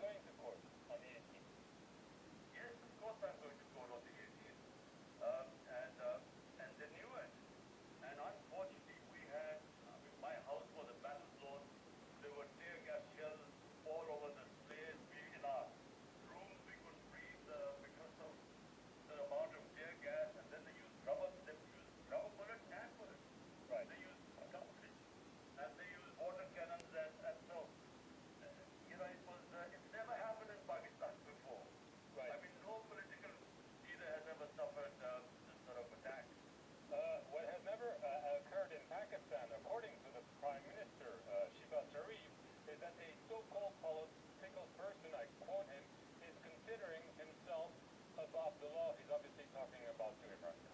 going to court on the 18th. Yes, of course I'm going to obviously talking about doing. aircraft.